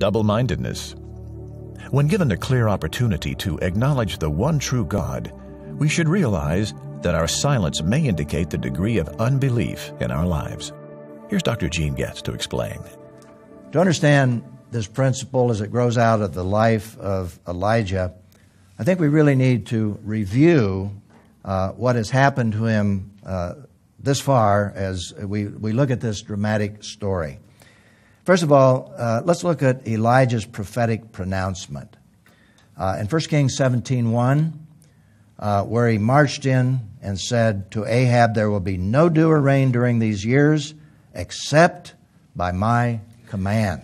double mindedness. When given a clear opportunity to acknowledge the one true God, we should realize that our silence may indicate the degree of unbelief in our lives. Here's Dr. Gene Getz to explain. To understand this principle as it grows out of the life of Elijah, I think we really need to review uh, what has happened to him uh, this far as we, we look at this dramatic story. First of all, uh, let's look at Elijah's prophetic pronouncement. Uh, in 1 Kings 17.1, uh, where he marched in and said to Ahab, There will be no dew or rain during these years except by my command.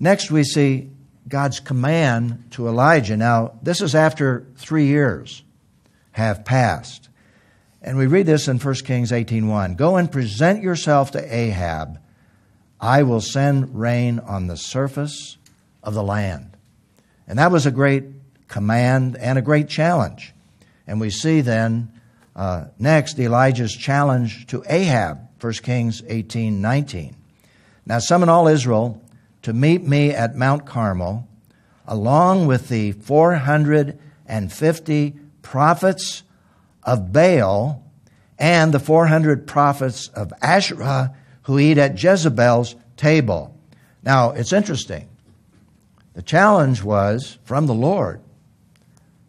Next, we see God's command to Elijah. Now, this is after three years have passed. And we read this in 1 Kings 18:1. Go and present yourself to Ahab. I will send rain on the surface of the land. And that was a great command and a great challenge. And we see then uh, next Elijah's challenge to Ahab, 1 Kings 18:19. Now summon all Israel to meet me at Mount Carmel, along with the 450 prophets of Baal and the 400 prophets of Asherah who eat at Jezebel's table. Now, it's interesting. The challenge was from the Lord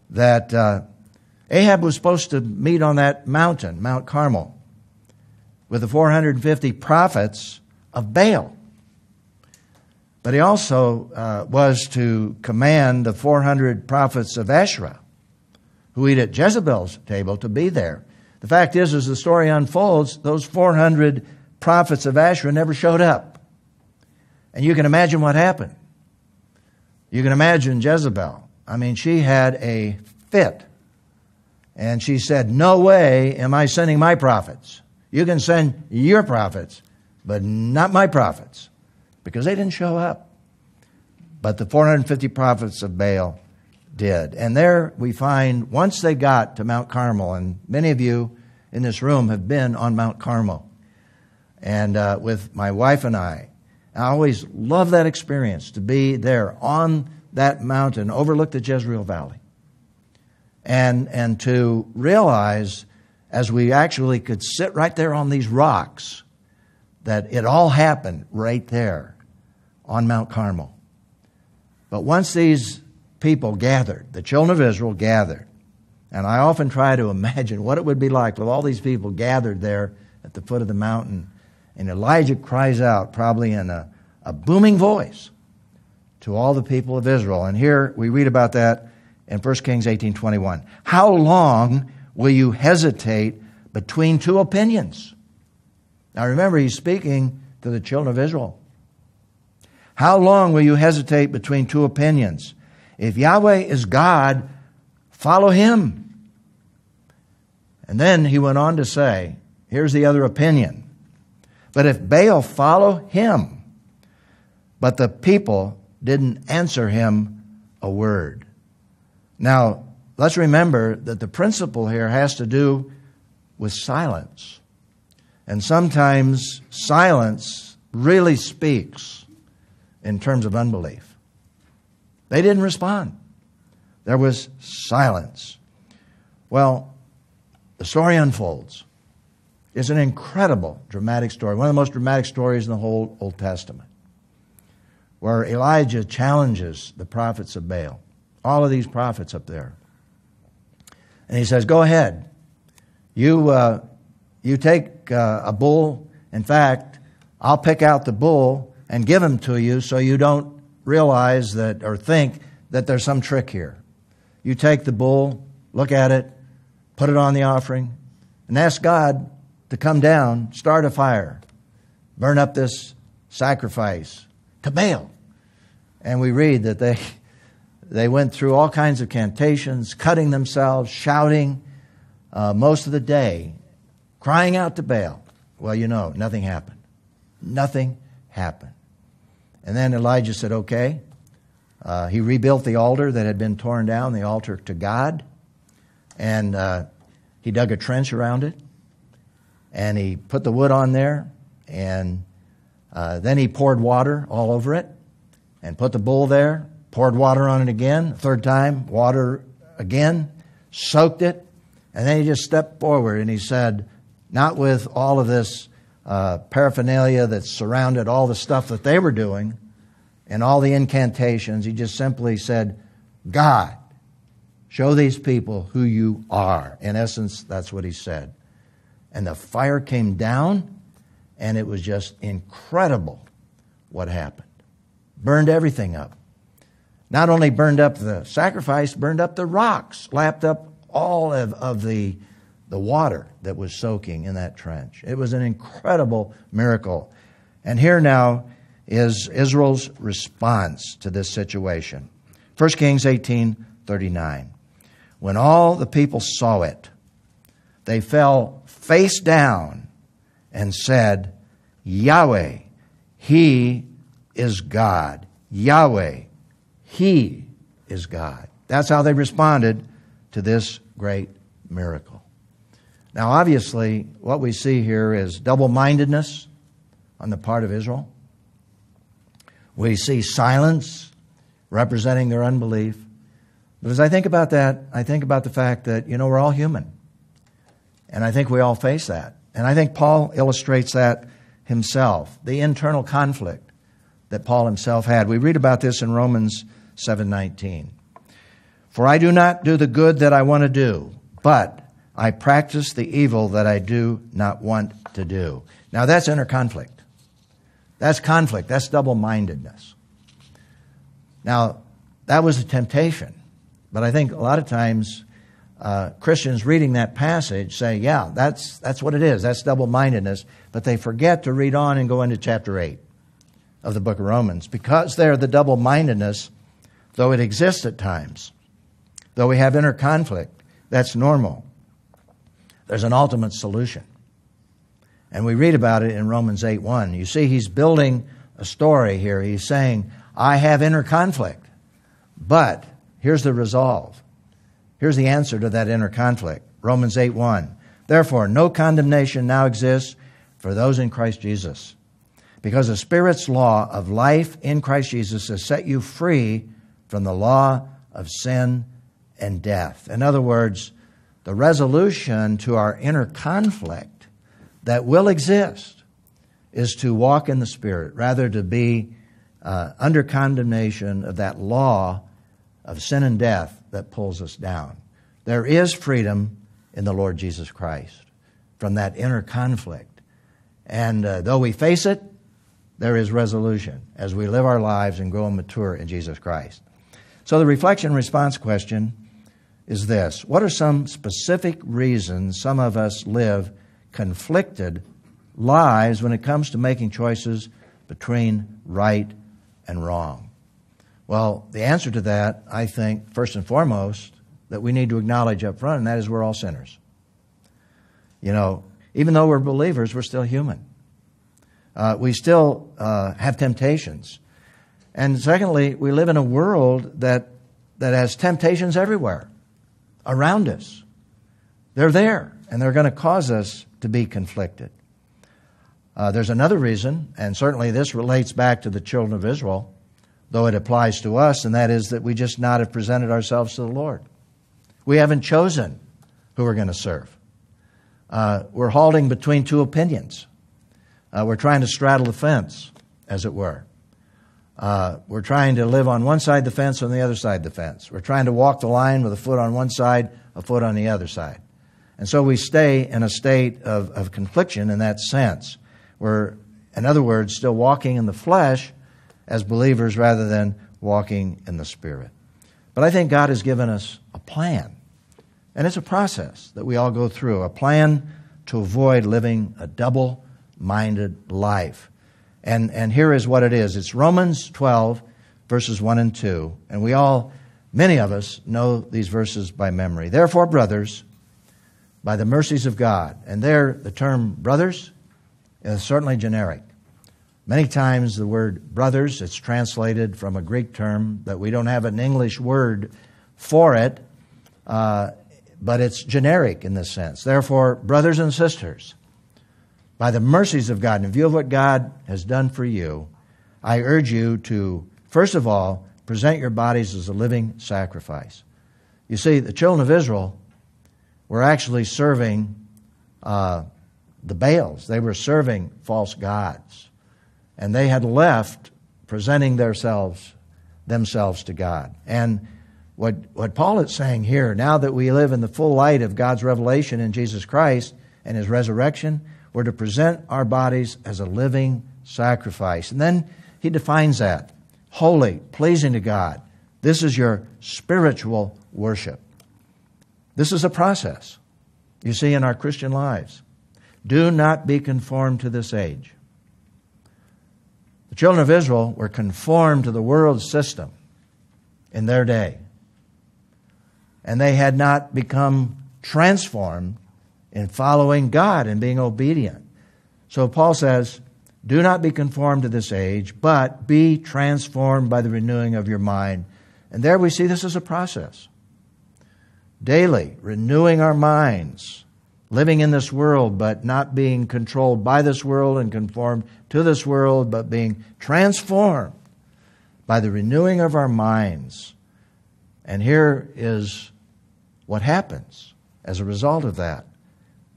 that uh, Ahab was supposed to meet on that mountain, Mount Carmel, with the 450 prophets of Baal. But he also uh, was to command the 400 prophets of Asherah who eat at Jezebel's table to be there. The fact is, as the story unfolds, those 400 prophets of Asherah never showed up. And you can imagine what happened. You can imagine Jezebel. I mean, she had a fit. And she said, No way am I sending my prophets. You can send your prophets, but not my prophets, because they didn't show up. But the 450 prophets of Baal did. And there we find, once they got to Mount Carmel, and many of you in this room have been on Mount Carmel, and uh, with my wife and I, I always love that experience to be there on that mountain, overlook the Jezreel Valley, and, and to realize as we actually could sit right there on these rocks that it all happened right there on Mount Carmel. But once these people gathered, the children of Israel gathered. And I often try to imagine what it would be like with all these people gathered there at the foot of the mountain. And Elijah cries out, probably in a, a booming voice, to all the people of Israel. And here we read about that in 1 Kings 18:21. How long will you hesitate between two opinions? Now remember, he's speaking to the children of Israel. How long will you hesitate between two opinions? If Yahweh is God, follow him. And then he went on to say, here's the other opinion. But if Baal, follow him. But the people didn't answer him a word. Now, let's remember that the principle here has to do with silence. And sometimes silence really speaks in terms of unbelief. They didn't respond. There was silence. Well, the story unfolds. It's an incredible, dramatic story, one of the most dramatic stories in the whole Old Testament, where Elijah challenges the prophets of Baal, all of these prophets up there. And he says, Go ahead. You, uh, you take uh, a bull. In fact, I'll pick out the bull and give him to you so you don't realize that or think that there's some trick here. You take the bull, look at it, put it on the offering, and ask God to come down, start a fire, burn up this sacrifice to Baal. And we read that they, they went through all kinds of cantations, cutting themselves, shouting uh, most of the day, crying out to Baal. Well, you know, nothing happened. Nothing happened. And then Elijah said, okay. Uh, he rebuilt the altar that had been torn down, the altar to God. And uh, he dug a trench around it. And he put the wood on there. And uh, then he poured water all over it. and put the bull there, poured water on it again, third time, water again, soaked it, and then he just stepped forward and he said, not with all of this uh, paraphernalia that surrounded all the stuff that they were doing and all the incantations, he just simply said, God, show these people who you are. In essence, that's what he said. And the fire came down, and it was just incredible what happened. Burned everything up. Not only burned up the sacrifice, burned up the rocks, lapped up all of, of the, the water that was soaking in that trench. It was an incredible miracle. And here now is Israel's response to this situation. 1 Kings 18 39. When all the people saw it, they fell face down and said, Yahweh, He is God. Yahweh, He is God. That's how they responded to this great miracle. Now, obviously, what we see here is double mindedness on the part of Israel. We see silence representing their unbelief. But as I think about that, I think about the fact that, you know, we're all human. And I think we all face that. And I think Paul illustrates that himself, the internal conflict that Paul himself had. We read about this in Romans 7:19. For I do not do the good that I want to do, but I practice the evil that I do not want to do. Now that's inner conflict. That's conflict. That's double mindedness. Now, that was a temptation. But I think a lot of times uh, Christians reading that passage say, yeah, that's, that's what it is. That's double mindedness. But they forget to read on and go into chapter 8 of the book of Romans. Because there, the double mindedness, though it exists at times, Though we have inner conflict, that's normal. There's an ultimate solution. And we read about it in Romans 8 1. You see, he's building a story here. He's saying, I have inner conflict, but here's the resolve. Here's the answer to that inner conflict Romans 8 1. Therefore, no condemnation now exists for those in Christ Jesus. Because the Spirit's law of life in Christ Jesus has set you free from the law of sin and death. In other words, the resolution to our inner conflict that will exist is to walk in the Spirit, rather to be uh, under condemnation of that law of sin and death that pulls us down. There is freedom in the Lord Jesus Christ from that inner conflict. And uh, though we face it, there is resolution as we live our lives and grow and mature in Jesus Christ. So, the reflection response question is this What are some specific reasons some of us live conflicted lives when it comes to making choices between right and wrong? Well, the answer to that, I think, first and foremost, that we need to acknowledge up front, and that is we're all sinners. You know, even though we're believers, we're still human. Uh, we still uh, have temptations. And secondly, we live in a world that, that has temptations everywhere around us. They're there, and they're going to cause us to be conflicted. Uh, there's another reason, and certainly this relates back to the children of Israel, though it applies to us, and that is that we just not have presented ourselves to the Lord. We haven't chosen who we're going to serve. Uh, we're halting between two opinions. Uh, we're trying to straddle the fence, as it were. Uh, we're trying to live on one side of the fence, on the other side of the fence. We're trying to walk the line with a foot on one side, a foot on the other side. And so we stay in a state of, of confliction in that sense. We're, in other words, still walking in the flesh as believers rather than walking in the Spirit. But I think God has given us a plan. And it's a process that we all go through a plan to avoid living a double minded life. And, and here is what it is it's Romans 12, verses 1 and 2. And we all, many of us, know these verses by memory. Therefore, brothers, by the mercies of God, and there the term brothers is certainly generic. Many times the word brothers, it's translated from a Greek term that we don't have an English word for it, uh, but it's generic in this sense. Therefore, brothers and sisters, by the mercies of God, in view of what God has done for you, I urge you to First of all, present your bodies as a living sacrifice. You see, the children of Israel were actually serving uh, the Baals, they were serving false gods. And they had left presenting themselves, themselves to God. And what, what Paul is saying here, now that we live in the full light of God's revelation in Jesus Christ and his resurrection, we're to present our bodies as a living sacrifice. And then he defines that holy, pleasing to God. This is your spiritual worship. This is a process you see in our Christian lives. Do not be conformed to this age. Children of Israel were conformed to the world system in their day. And they had not become transformed in following God and being obedient. So Paul says, Do not be conformed to this age, but be transformed by the renewing of your mind. And there we see this as a process. Daily, renewing our minds, living in this world, but not being controlled by this world and conformed to this world, but being transformed by the renewing of our minds. And here is what happens as a result of that.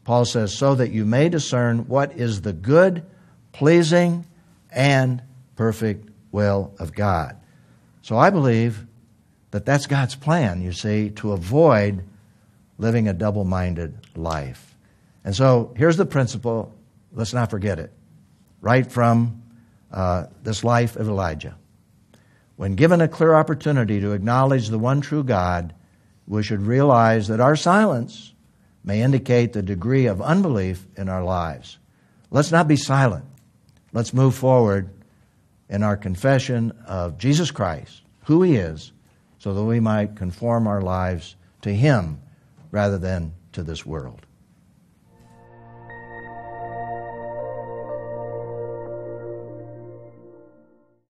Paul says, so that you may discern what is the good, pleasing, and perfect will of God. So I believe that that's God's plan, you see, to avoid living a double minded life. And so here's the principle. Let's not forget it. Right from uh, this life of Elijah. When given a clear opportunity to acknowledge the one true God, we should realize that our silence may indicate the degree of unbelief in our lives. Let's not be silent. Let's move forward in our confession of Jesus Christ, who He is, so that we might conform our lives to Him rather than to this world.